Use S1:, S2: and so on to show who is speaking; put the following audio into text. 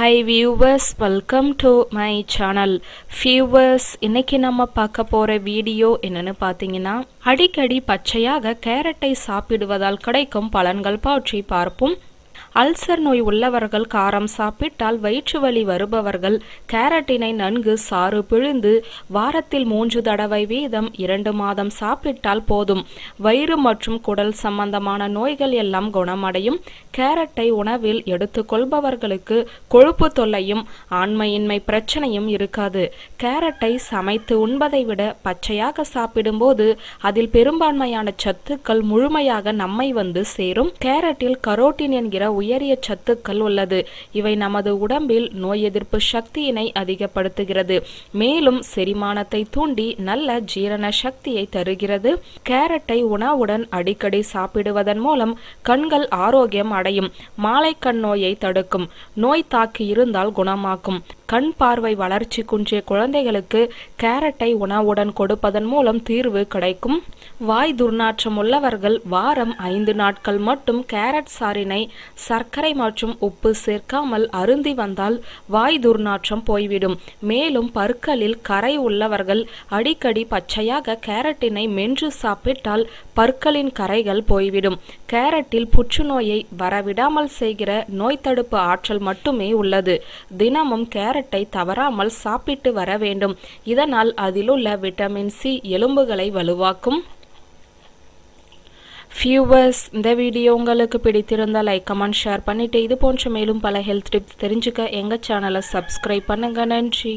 S1: Hi viewers welcome to my channel viewers இன்னைக்கு நம்ம பார்க்க போற வீடியோ என்னன்னு பார்த்தீங்கன்னா அடிக்கடி பச்சையாக கேரட்டை சாப்பிடுவதால் கிடைக்கும் பலன்கள் பற்றி பார்ப்போம். அல்சர் நோய் உள்ளவர்கள் காரம் சாப்பிட்டால் வயிற்று வலி வருபவர்கள் கேரட்டினை நன்கு சாறு பிழிந்து வாரத்தில் மூன்று தடவை வீதம் இரண்டு மாதம் சாப்பிட்டால் போதும். வயிறு மற்றும் குடல் சம்பந்தமான நோய்கள் எல்லாம் குணமடையும். கேரட்டை உணவில் எடுத்துக்கொள்பவர்களுக்கு கொழுப்பு தொல்லையும் ஆண்மையின்மை பிரச்சனையும் இருக்காது. கேரட்டை சமைத்து உண்பதை விட பச்சையாக சாப்பிடும்போது அதில் பெரும்பான்மையான சத்துக்கள் முழுமையாக நம்மை வந்து சேரும். கேரட்டில் கரோட்டின் என்கிற உயரிய சத்துக்கள் உள்ளது. இவை நமது உடம்பில் நோய் எதிர்ப்பு சக்தியினை அதிகப்படுத்துகிறது. மேலும் செரிமானத்தை தூண்டி நல்ல ஜீரண சக்தியை தருகிறது. கேரட்டை உணவுடன் அடிக்கடி சாப்பிடுவதன் மூலம் கண்கள் ஆரோக்கியம் அடையும். மாலை கண் நோயை தடுக்கும். நோய் தாக்கி இருந்தால் குணமாக்கும். கண் பார்வை வளர்ச்சி குன்றிய குழந்தைகளுக்கு கேரட்டை உணவுடன் கொடுப்பதன் மூலம் தீர்வு கிடைக்கும். வாய் துர்நாற்றம் உள்ளவர்கள் வாரம் ஐந்து நாட்கள் மட்டும் கேரட் சாறினை சர்க்கரை மற்றும் உப்பு சேர்க்காமல் அருந்தி வந்தால் வாய் துர்நாற்றம் போய்விடும். மேலும் பற்களில் கரை உள்ளவர்கள் அடிக்கடி பச்சையாக கேரட்டினை மென்று சாப்பிட்டால் பற்களின் கரைகள் போய்விடும். கேரட்டில் புற்றுநோயை வரவிடாமல் செய்கிற நோய் தடுப்பு ஆற்றல் மட்டுமே உள்ளது. தினமும் கேரட் கேரட்டை தவறாமல் சாப்பிட்டு வர வேண்டும். இதனால் அதிலுள்ள விட்டமின் சி எலும்புகளை வலுவாக்கும். வியூவர்ஸ் இந்த வீடியோ உங்களுக்கு பிடித்திருந்தால் லைக் கமெண்ட் ஷேர் பண்ணிட்டு இது போன்ற மேலும் பல ஹெல்த் டிப்ஸ் தெரிஞ்சுக்க எங்கள் சேனலை சப்ஸ்கிரைப் பண்ணுங்க. நன்றி.